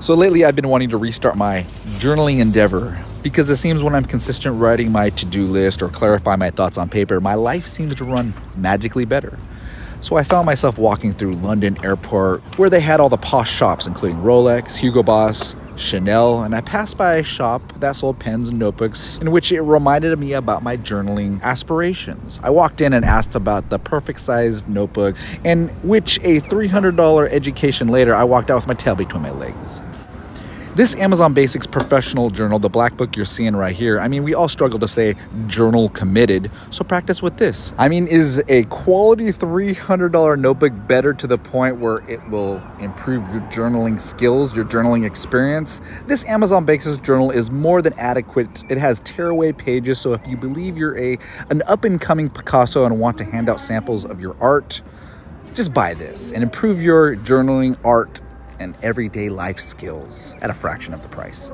So lately, I've been wanting to restart my journaling endeavor because it seems when I'm consistent writing my to do list or clarify my thoughts on paper, my life seems to run magically better. So I found myself walking through London airport where they had all the posh shops, including Rolex, Hugo Boss, Chanel, and I passed by a shop that sold pens and notebooks in which it reminded me about my journaling aspirations. I walked in and asked about the perfect sized notebook, and which a $300 education later, I walked out with my tail between my legs. This Amazon Basics professional journal, the black book you're seeing right here, I mean, we all struggle to stay journal committed, so practice with this. I mean, is a quality $300 notebook better to the point where it will improve your journaling skills, your journaling experience? This Amazon Basics journal is more than adequate. It has tearaway pages, so if you believe you're a an up and coming Picasso and want to hand out samples of your art, just buy this and improve your journaling art and everyday life skills at a fraction of the price.